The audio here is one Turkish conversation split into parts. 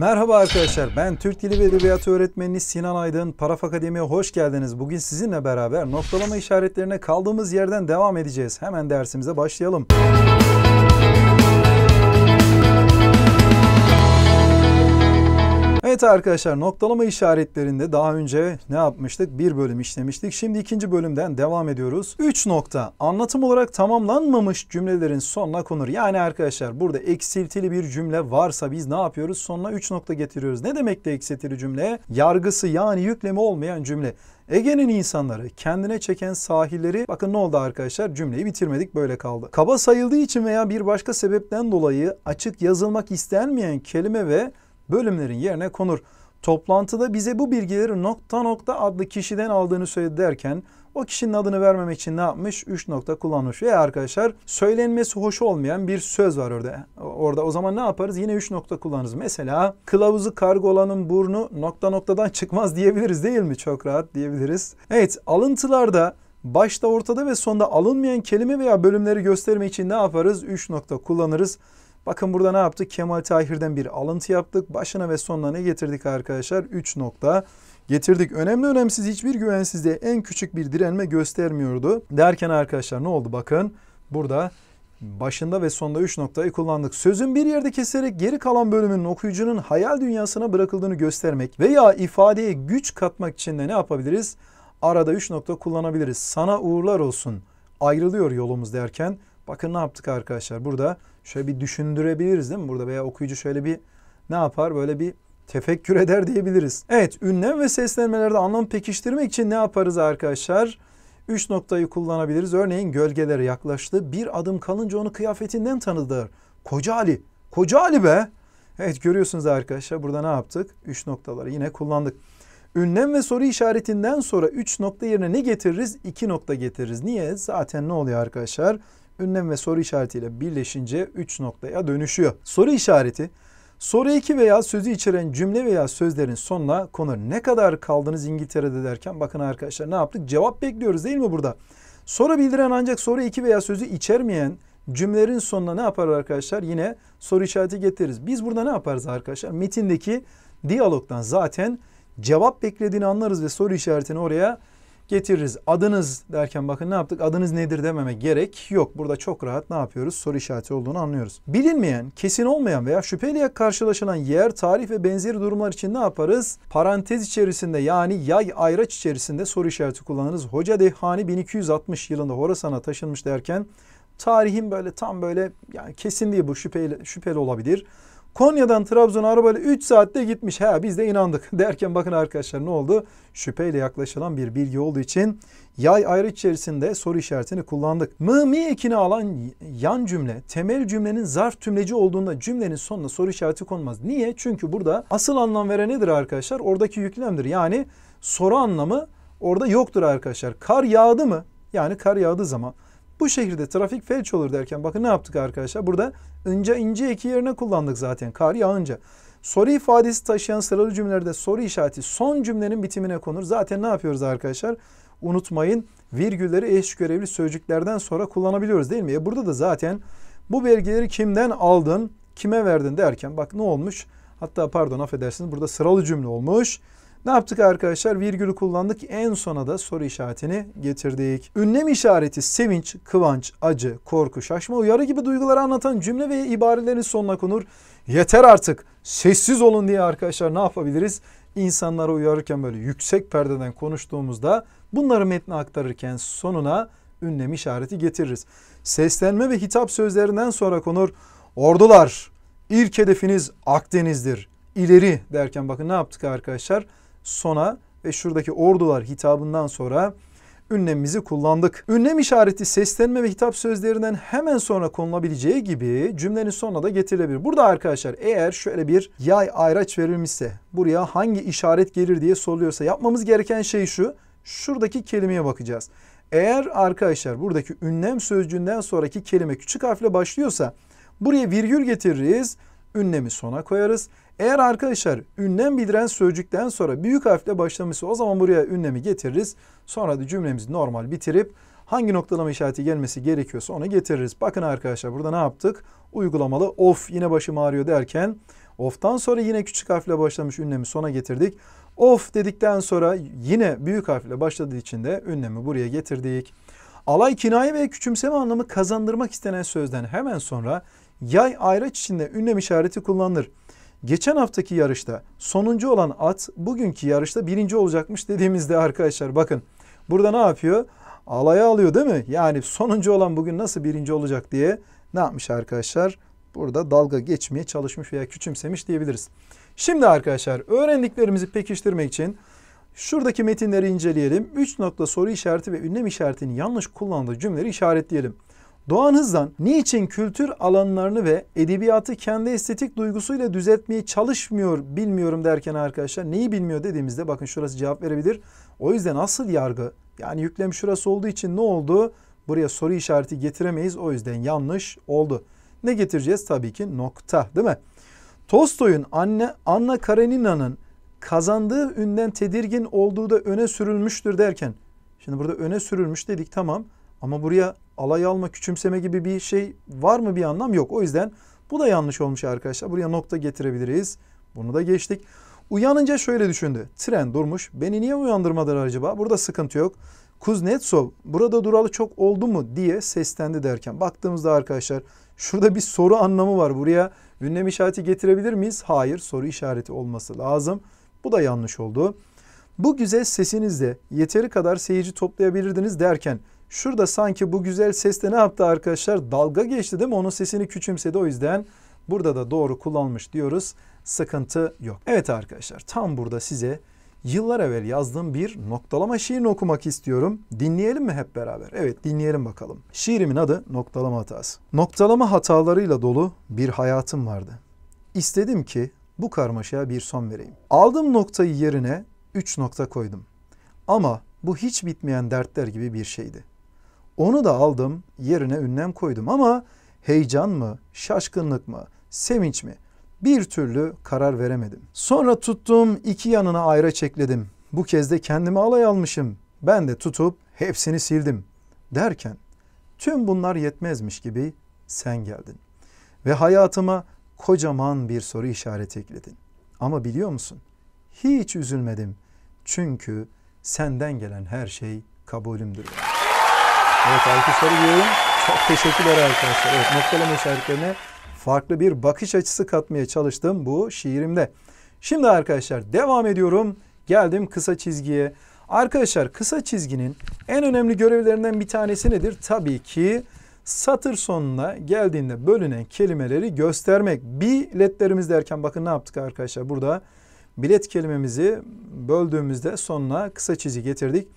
Merhaba arkadaşlar ben Türk Dili ve Edebiyatı öğretmeni Sinan Aydın. Paraf Akademi'ye hoş geldiniz. Bugün sizinle beraber noktalama işaretlerine kaldığımız yerden devam edeceğiz. Hemen dersimize başlayalım. Evet arkadaşlar noktalama işaretlerinde daha önce ne yapmıştık? Bir bölüm işlemiştik. Şimdi ikinci bölümden devam ediyoruz. 3 nokta anlatım olarak tamamlanmamış cümlelerin sonuna konur. Yani arkadaşlar burada eksiltili bir cümle varsa biz ne yapıyoruz? Sonuna 3 nokta getiriyoruz. Ne demek de eksiltili cümle? Yargısı yani yükleme olmayan cümle. Ege'nin insanları kendine çeken sahilleri bakın ne oldu arkadaşlar cümleyi bitirmedik böyle kaldı. Kaba sayıldığı için veya bir başka sebepten dolayı açık yazılmak istenmeyen kelime ve bölümlerin yerine konur. Toplantıda bize bu bilgileri nokta nokta adlı kişiden aldığını söyledi derken o kişinin adını vermemek için ne yapmış? 3 nokta kullanmış. Ve arkadaşlar söylenmesi hoş olmayan bir söz var orada. Orada o zaman ne yaparız? Yine 3 nokta kullanırız. Mesela kılavuzu kargolanın burnu nokta noktadan çıkmaz diyebiliriz değil mi? Çok rahat diyebiliriz. Evet alıntılarda başta ortada ve sonda alınmayan kelime veya bölümleri göstermek için ne yaparız? 3 nokta kullanırız. Bakın burada ne yaptık? Kemal Tahir'den bir alıntı yaptık. Başına ve sonuna ne getirdik arkadaşlar? 3 nokta getirdik. Önemli önemsiz hiçbir güvensizliğe en küçük bir direnme göstermiyordu. Derken arkadaşlar ne oldu? Bakın burada başında ve sonunda 3 noktayı kullandık. Sözün bir yerde keserek geri kalan bölümünün okuyucunun hayal dünyasına bırakıldığını göstermek veya ifadeye güç katmak için de ne yapabiliriz? Arada 3 nokta kullanabiliriz. Sana uğurlar olsun. Ayrılıyor yolumuz derken bakın ne yaptık arkadaşlar? Burada şöyle bir düşündürebiliriz değil mi burada veya okuyucu şöyle bir ne yapar böyle bir tefekkür eder diyebiliriz. Evet ünlem ve seslenmelerde anlam pekiştirmek için ne yaparız arkadaşlar? Üç noktayı kullanabiliriz. Örneğin gölgelere yaklaştı. Bir adım kalınca onu kıyafetinden tanıdılar. Koca Ali. Koca Ali be. Evet görüyorsunuz arkadaşlar burada ne yaptık? Üç noktaları yine kullandık. Ünlem ve soru işaretinden sonra üç nokta yerine ne getiririz? İki nokta getiririz. Niye? Zaten ne oluyor arkadaşlar? Ünlem ve soru işaretiyle birleşince 3 noktaya dönüşüyor. Soru işareti soru eki veya sözü içeren cümle veya sözlerin sonuna konur. Ne kadar kaldınız İngiltere'de derken bakın arkadaşlar ne yaptık? Cevap bekliyoruz değil mi burada? Soru bildiren ancak soru eki veya sözü içermeyen cümlelerin sonuna ne yapar arkadaşlar? Yine soru işareti getiririz. Biz burada ne yaparız arkadaşlar? Metindeki diyalogdan zaten cevap beklediğini anlarız ve soru işaretini oraya getiririz. Adınız derken bakın ne yaptık? Adınız nedir dememe gerek yok. Burada çok rahat ne yapıyoruz? Soru işareti olduğunu anlıyoruz. Bilinmeyen, kesin olmayan veya şüpheliye karşılaşılan yer, tarih ve benzeri durumlar için ne yaparız? Parantez içerisinde yani yay ayraç içerisinde soru işareti kullanırız. Hoca Dehani 1260 yılında Horasan'a taşınmış derken tarihin böyle tam böyle yani kesin değil bu şüpheli, şüpheli olabilir. Konya'dan Trabzon'a arabayla 3 saatte gitmiş. Ha biz de inandık derken bakın arkadaşlar ne oldu? Şüpheyle yaklaşılan bir bilgi olduğu için yay ayrı içerisinde soru işaretini kullandık. Mı mi ekini alan yan cümle temel cümlenin zarf tümleci olduğunda cümlenin sonuna soru işareti konmaz. Niye? Çünkü burada asıl anlam veren nedir arkadaşlar? Oradaki yüklemdir. Yani soru anlamı orada yoktur arkadaşlar. Kar yağdı mı? Yani kar yağdığı zaman bu şehirde trafik felç olur derken bakın ne yaptık arkadaşlar? Burada ince ince eki yerine kullandık zaten kar yağınca. Soru ifadesi taşıyan sıralı cümlelerde soru işareti son cümlenin bitimine konur. Zaten ne yapıyoruz arkadaşlar? Unutmayın virgülleri eş görevli sözcüklerden sonra kullanabiliyoruz değil mi? E burada da zaten bu belgeleri kimden aldın, kime verdin derken bak ne olmuş? Hatta pardon affedersiniz burada sıralı cümle olmuş. Ne yaptık arkadaşlar? Virgülü kullandık. En sona da soru işaretini getirdik. Ünlem işareti sevinç, kıvanç, acı, korku, şaşma, uyarı gibi duyguları anlatan cümle ve ibarelerin sonuna konur. Yeter artık sessiz olun diye arkadaşlar ne yapabiliriz? İnsanlara uyarırken böyle yüksek perdeden konuştuğumuzda bunları metne aktarırken sonuna ünlem işareti getiririz. Seslenme ve hitap sözlerinden sonra konur. Ordular ilk hedefiniz Akdeniz'dir. İleri derken bakın ne yaptık arkadaşlar? Sona ve şuradaki ordular hitabından sonra ünlemimizi kullandık. Ünlem işareti seslenme ve hitap sözlerinden hemen sonra konulabileceği gibi cümlenin sonuna da getirilebilir. Burada arkadaşlar eğer şöyle bir yay ayraç verilmişse buraya hangi işaret gelir diye soruluyorsa yapmamız gereken şey şu. Şuradaki kelimeye bakacağız. Eğer arkadaşlar buradaki ünlem sözcüğünden sonraki kelime küçük harfle başlıyorsa buraya virgül getiririz. Ünlemi sona koyarız. Eğer arkadaşlar ünlem bildiren sözcükten sonra büyük harfle başlamışsa o zaman buraya ünlemi getiririz. Sonra da cümlemizi normal bitirip hangi noktalama işareti gelmesi gerekiyorsa onu getiririz. Bakın arkadaşlar burada ne yaptık? Uygulamalı of yine başım ağrıyor derken Of'tan sonra yine küçük harfle başlamış ünlemi sona getirdik. Of dedikten sonra yine büyük harfle başladığı için de ünlemi buraya getirdik. Alay kinaye ve küçümseme anlamı kazandırmak istenen sözden hemen sonra yay ayraç içinde ünlem işareti kullanılır. Geçen haftaki yarışta sonuncu olan at bugünkü yarışta birinci olacakmış dediğimizde arkadaşlar bakın burada ne yapıyor? Alaya alıyor değil mi? Yani sonuncu olan bugün nasıl birinci olacak diye ne yapmış arkadaşlar? Burada dalga geçmeye çalışmış veya küçümsemiş diyebiliriz. Şimdi arkadaşlar öğrendiklerimizi pekiştirmek için şuradaki metinleri inceleyelim. 3 nokta soru işareti ve ünlem işaretinin yanlış kullanıldığı cümleleri işaretleyelim. Doğan Hızlan niçin kültür alanlarını ve edebiyatı kendi estetik duygusuyla düzeltmeye çalışmıyor bilmiyorum derken arkadaşlar neyi bilmiyor dediğimizde bakın şurası cevap verebilir. O yüzden asıl yargı yani yüklem şurası olduğu için ne oldu? Buraya soru işareti getiremeyiz o yüzden yanlış oldu. Ne getireceğiz? Tabii ki nokta değil mi? Tolstoy'un anne Anna Karenina'nın kazandığı ünden tedirgin olduğu da öne sürülmüştür derken şimdi burada öne sürülmüş dedik tamam ama buraya alay alma, küçümseme gibi bir şey var mı bir anlam yok. O yüzden bu da yanlış olmuş arkadaşlar. Buraya nokta getirebiliriz. Bunu da geçtik. Uyanınca şöyle düşündü. Tren durmuş. Beni niye uyandırmadılar acaba? Burada sıkıntı yok. Kuznetsov burada duralı çok oldu mu diye seslendi derken baktığımızda arkadaşlar şurada bir soru anlamı var. Buraya ünlem işareti getirebilir miyiz? Hayır soru işareti olması lazım. Bu da yanlış oldu. Bu güzel sesinizle yeteri kadar seyirci toplayabilirdiniz derken şurada sanki bu güzel sesle ne yaptı arkadaşlar? Dalga geçti değil mi? Onun sesini küçümsedi o yüzden burada da doğru kullanmış diyoruz. Sıkıntı yok. Evet arkadaşlar tam burada size yıllar evvel yazdığım bir noktalama şiirini okumak istiyorum. Dinleyelim mi hep beraber? Evet dinleyelim bakalım. Şiirimin adı Noktalama Hatası. Noktalama hatalarıyla dolu bir hayatım vardı. İstedim ki bu karmaşaya bir son vereyim. Aldığım noktayı yerine üç nokta koydum. Ama bu hiç bitmeyen dertler gibi bir şeydi. Onu da aldım yerine ünlem koydum ama heyecan mı, şaşkınlık mı, sevinç mi bir türlü karar veremedim. Sonra tuttum iki yanına ayrı çekledim. Bu kez de kendimi alay almışım. Ben de tutup hepsini sildim. Derken tüm bunlar yetmezmiş gibi sen geldin. Ve hayatıma kocaman bir soru işareti ekledin. Ama biliyor musun? Hiç üzülmedim. Çünkü senden gelen her şey kabulümdür. Evet alkışları diyorum. Çok teşekkürler arkadaşlar. Evet noktalama işaretlerine farklı bir bakış açısı katmaya çalıştım bu şiirimde. Şimdi arkadaşlar devam ediyorum. Geldim kısa çizgiye. Arkadaşlar kısa çizginin en önemli görevlerinden bir tanesi nedir? Tabii ki satır sonuna geldiğinde bölünen kelimeleri göstermek. Biletlerimiz derken bakın ne yaptık arkadaşlar burada? Bilet kelimemizi böldüğümüzde sonuna kısa çizgi getirdik.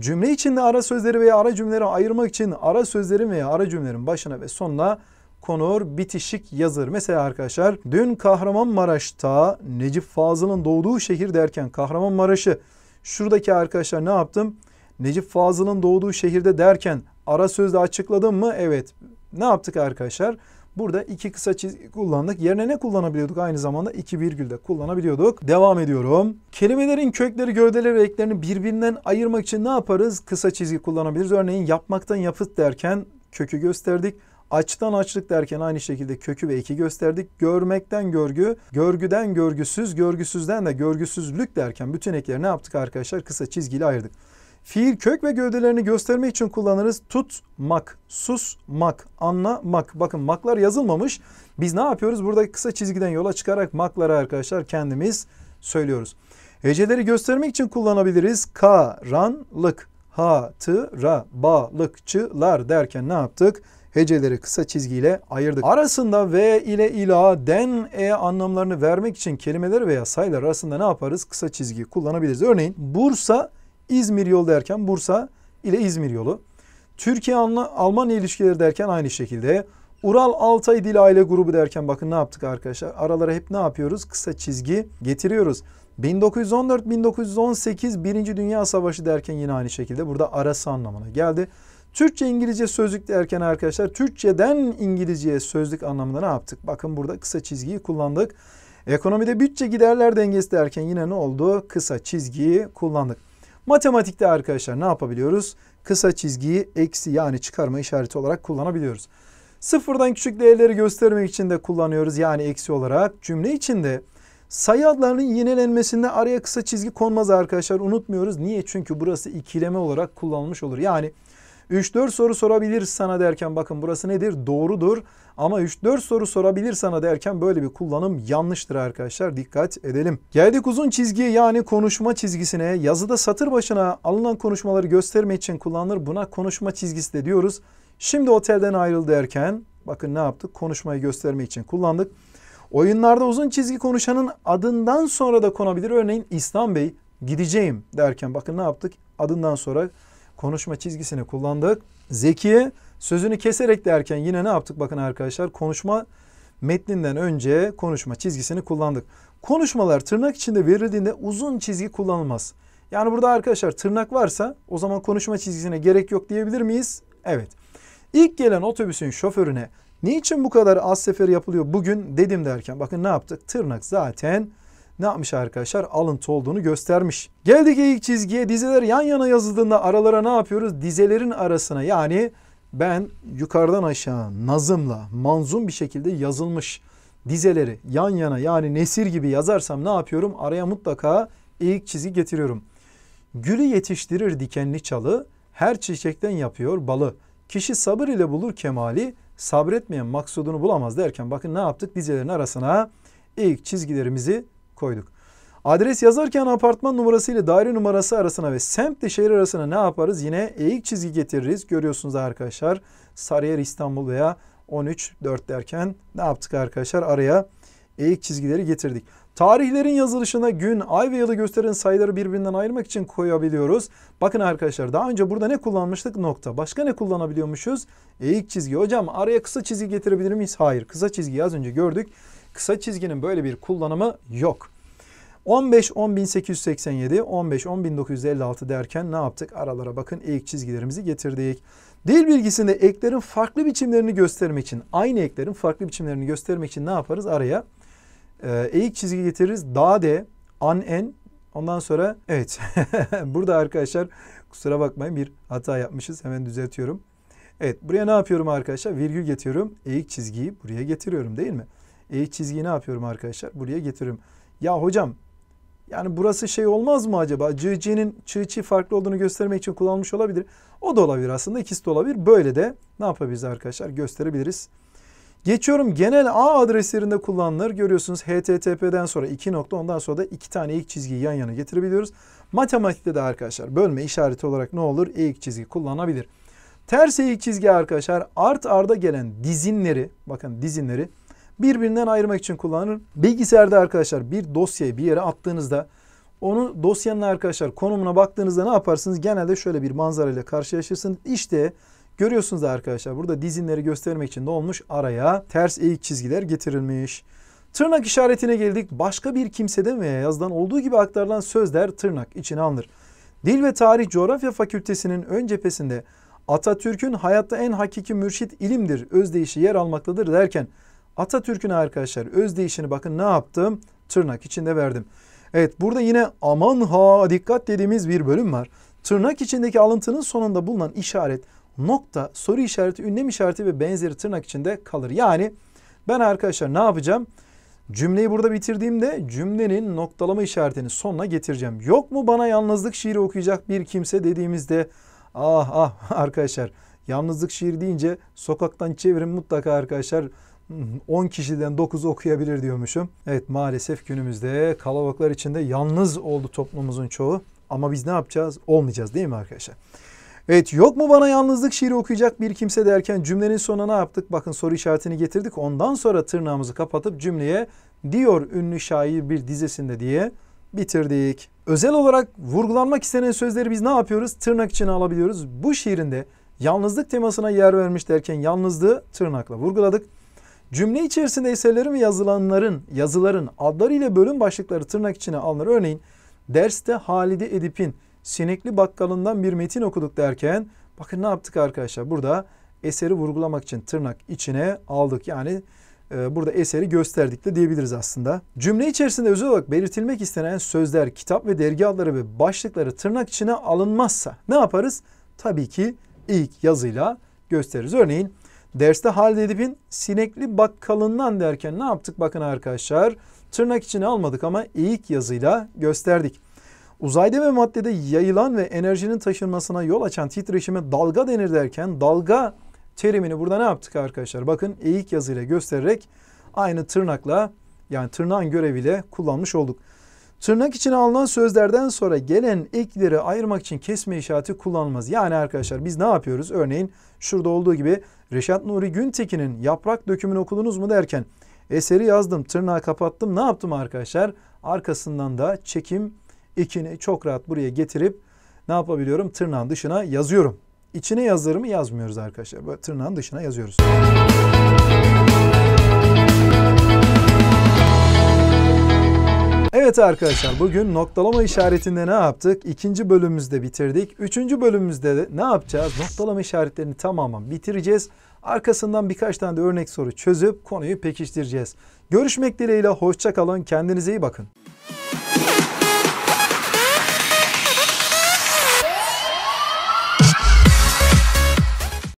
Cümle içinde ara sözleri veya ara cümleleri ayırmak için ara sözlerin veya ara cümlelerin başına ve sonuna konur, bitişik yazır. Mesela arkadaşlar dün Kahramanmaraş'ta Necip Fazıl'ın doğduğu şehir derken Kahramanmaraş'ı şuradaki arkadaşlar ne yaptım? Necip Fazıl'ın doğduğu şehirde derken ara sözde açıkladım mı? Evet. Ne yaptık arkadaşlar? Burada iki kısa çizgi kullandık. Yerine ne kullanabiliyorduk? Aynı zamanda iki virgül de kullanabiliyorduk. Devam ediyorum. Kelimelerin kökleri, gövdeleri ve eklerini birbirinden ayırmak için ne yaparız? Kısa çizgi kullanabiliriz. Örneğin yapmaktan yapıt derken kökü gösterdik. Açtan açlık derken aynı şekilde kökü ve eki gösterdik. Görmekten görgü, görgüden görgüsüz, görgüsüzden de görgüsüzlük derken bütün ekleri ne yaptık arkadaşlar? Kısa çizgiyle ayırdık. Fiil kök ve gövdelerini göstermek için kullanırız. Tutmak, susmak, anlamak. Bakın maklar yazılmamış. Biz ne yapıyoruz? Burada kısa çizgiden yola çıkarak makları arkadaşlar kendimiz söylüyoruz. Heceleri göstermek için kullanabiliriz. Karanlık, hatıra, balıkçılar derken ne yaptık? heceleri kısa çizgiyle ayırdık. Arasında V ile ila, den, e anlamlarını vermek için kelimeler veya sayılar arasında ne yaparız? Kısa çizgi kullanabiliriz. Örneğin Bursa, İzmir yolu derken Bursa ile İzmir yolu. Türkiye Almanya ilişkileri derken aynı şekilde. Ural Altay Dil Aile Grubu derken bakın ne yaptık arkadaşlar? Aralara hep ne yapıyoruz? Kısa çizgi getiriyoruz. 1914-1918 Birinci Dünya Savaşı derken yine aynı şekilde burada arası anlamına geldi. Türkçe İngilizce sözlük derken arkadaşlar Türkçeden İngilizceye sözlük anlamında ne yaptık? Bakın burada kısa çizgiyi kullandık. Ekonomide bütçe giderler dengesi derken yine ne oldu? Kısa çizgiyi kullandık. Matematikte arkadaşlar ne yapabiliyoruz? Kısa çizgiyi eksi yani çıkarma işareti olarak kullanabiliyoruz. Sıfırdan küçük değerleri göstermek için de kullanıyoruz. Yani eksi olarak cümle içinde sayı adlarının yinelenmesinde araya kısa çizgi konmaz arkadaşlar. Unutmuyoruz. Niye? Çünkü burası ikileme olarak kullanılmış olur. Yani 3-4 soru sorabilir sana derken bakın burası nedir? Doğrudur. Ama 3-4 soru sorabilir sana derken böyle bir kullanım yanlıştır arkadaşlar. Dikkat edelim. Geldik uzun çizgiye yani konuşma çizgisine. Yazıda satır başına alınan konuşmaları göstermek için kullanılır. Buna konuşma çizgisi de diyoruz. Şimdi otelden ayrıl derken bakın ne yaptık? Konuşmayı göstermek için kullandık. Oyunlarda uzun çizgi konuşanın adından sonra da konabilir. Örneğin İslam Bey gideceğim derken bakın ne yaptık? Adından sonra konuşma çizgisini kullandık. Zekiye sözünü keserek derken yine ne yaptık? Bakın arkadaşlar konuşma metninden önce konuşma çizgisini kullandık. Konuşmalar tırnak içinde verildiğinde uzun çizgi kullanılmaz. Yani burada arkadaşlar tırnak varsa o zaman konuşma çizgisine gerek yok diyebilir miyiz? Evet. İlk gelen otobüsün şoförüne niçin bu kadar az sefer yapılıyor bugün dedim derken bakın ne yaptık? Tırnak zaten ne yapmış arkadaşlar? Alıntı olduğunu göstermiş. Geldik ilk çizgiye dizeler yan yana yazıldığında aralara ne yapıyoruz? Dizelerin arasına yani ben yukarıdan aşağı nazımla manzum bir şekilde yazılmış dizeleri yan yana yani nesir gibi yazarsam ne yapıyorum? Araya mutlaka ilk çizgi getiriyorum. Gülü yetiştirir dikenli çalı, her çiçekten yapıyor balı. Kişi sabır ile bulur kemali, sabretmeyen maksudunu bulamaz derken bakın ne yaptık? Dizelerin arasına ilk çizgilerimizi koyduk. Adres yazarken apartman numarası ile daire numarası arasına ve semt şehir arasına ne yaparız? Yine eğik çizgi getiririz. Görüyorsunuz arkadaşlar. Sarıyer İstanbul veya 13 4 derken ne yaptık arkadaşlar? Araya eğik çizgileri getirdik. Tarihlerin yazılışına gün, ay ve yılı gösteren sayıları birbirinden ayırmak için koyabiliyoruz. Bakın arkadaşlar daha önce burada ne kullanmıştık? Nokta. Başka ne kullanabiliyormuşuz? Eğik çizgi. Hocam araya kısa çizgi getirebilir miyiz? Hayır. Kısa çizgiyi az önce gördük. Kısa çizginin böyle bir kullanımı yok. 15 10887, 15 10956 derken ne yaptık? Aralara bakın ilk çizgilerimizi getirdik. Dil bilgisinde eklerin farklı biçimlerini göstermek için, aynı eklerin farklı biçimlerini göstermek için ne yaparız? Araya e, eğik çizgi getiririz. Da de, an en, ondan sonra evet. Burada arkadaşlar kusura bakmayın bir hata yapmışız. Hemen düzeltiyorum. Evet buraya ne yapıyorum arkadaşlar? Virgül getiriyorum. Eğik çizgiyi buraya getiriyorum değil mi? Eğik çizgiyi ne yapıyorum arkadaşlar? Buraya getiriyorum. Ya hocam yani burası şey olmaz mı acaba? Cı'cinin çığ farklı olduğunu göstermek için kullanılmış olabilir. O da olabilir aslında. ikisi de olabilir. Böyle de ne yapabiliriz arkadaşlar? Gösterebiliriz. Geçiyorum genel ağ adreslerinde kullanılır. Görüyorsunuz HTTP'den sonra iki nokta ondan sonra da iki tane ilk çizgiyi yan yana getirebiliyoruz. Matematikte de arkadaşlar bölme işareti olarak ne olur? İlk çizgi kullanabilir. Ters eğik çizgi arkadaşlar art arda gelen dizinleri bakın dizinleri birbirinden ayırmak için kullanılır. Bilgisayarda arkadaşlar bir dosyayı bir yere attığınızda onu dosyanın arkadaşlar konumuna baktığınızda ne yaparsınız? Genelde şöyle bir manzara ile karşılaşırsınız. İşte görüyorsunuz arkadaşlar burada dizinleri göstermek için de olmuş araya ters eğik çizgiler getirilmiş. Tırnak işaretine geldik. Başka bir kimseden veya yazdan olduğu gibi aktarılan sözler tırnak içine alınır. Dil ve Tarih Coğrafya Fakültesinin ön cephesinde Atatürk'ün hayatta en hakiki mürşit ilimdir özdeyişi yer almaktadır derken Atatürk'ün arkadaşlar özdeyişini bakın ne yaptım? Tırnak içinde verdim. Evet burada yine aman ha dikkat dediğimiz bir bölüm var. Tırnak içindeki alıntının sonunda bulunan işaret nokta, soru işareti, ünlem işareti ve benzeri tırnak içinde kalır. Yani ben arkadaşlar ne yapacağım? Cümleyi burada bitirdiğimde cümlenin noktalama işaretini sonuna getireceğim. Yok mu bana yalnızlık şiiri okuyacak bir kimse dediğimizde ah ah arkadaşlar yalnızlık şiiri deyince sokaktan çevirin mutlaka arkadaşlar 10 kişiden 9 okuyabilir diyormuşum. Evet maalesef günümüzde kalabalıklar içinde yalnız oldu toplumumuzun çoğu. Ama biz ne yapacağız? Olmayacağız değil mi arkadaşlar? Evet yok mu bana yalnızlık şiiri okuyacak bir kimse derken cümlenin sonuna ne yaptık? Bakın soru işaretini getirdik. Ondan sonra tırnağımızı kapatıp cümleye diyor ünlü şair bir dizesinde diye bitirdik. Özel olarak vurgulanmak istenen sözleri biz ne yapıyoruz? Tırnak içine alabiliyoruz. Bu şiirinde yalnızlık temasına yer vermiş derken yalnızlığı tırnakla vurguladık. Cümle içerisinde eserlerin ve yazılanların, yazıların adları ile bölüm başlıkları tırnak içine alınır. Örneğin derste Halide Edip'in Sinekli Bakkalından bir metin okuduk derken bakın ne yaptık arkadaşlar? Burada eseri vurgulamak için tırnak içine aldık. Yani e, burada eseri gösterdik de diyebiliriz aslında. Cümle içerisinde özel olarak belirtilmek istenen sözler, kitap ve dergi adları ve başlıkları tırnak içine alınmazsa ne yaparız? Tabii ki ilk yazıyla gösteririz. Örneğin Derste Halide Edip'in sinekli bakkalından derken ne yaptık bakın arkadaşlar. Tırnak içine almadık ama eğik yazıyla gösterdik. Uzayda ve maddede yayılan ve enerjinin taşınmasına yol açan titreşime dalga denir derken dalga terimini burada ne yaptık arkadaşlar? Bakın eğik yazıyla göstererek aynı tırnakla yani tırnağın göreviyle kullanmış olduk. Tırnak içine alınan sözlerden sonra gelen ekleri ayırmak için kesme işareti kullanılmaz. Yani arkadaşlar biz ne yapıyoruz? Örneğin şurada olduğu gibi Reşat Nuri Güntekin'in yaprak dökümünü okudunuz mu derken eseri yazdım, tırnağı kapattım. Ne yaptım arkadaşlar? Arkasından da çekim ekini çok rahat buraya getirip ne yapabiliyorum? Tırnağın dışına yazıyorum. İçine yazılır mı? Yazmıyoruz arkadaşlar. Böyle tırnağın dışına yazıyoruz. Evet arkadaşlar bugün noktalama işaretinde ne yaptık? İkinci bölümümüzde bitirdik. Üçüncü bölümümüzde de ne yapacağız? Noktalama işaretlerini tamamen bitireceğiz. Arkasından birkaç tane de örnek soru çözüp konuyu pekiştireceğiz. Görüşmek dileğiyle hoşça kalın. Kendinize iyi bakın.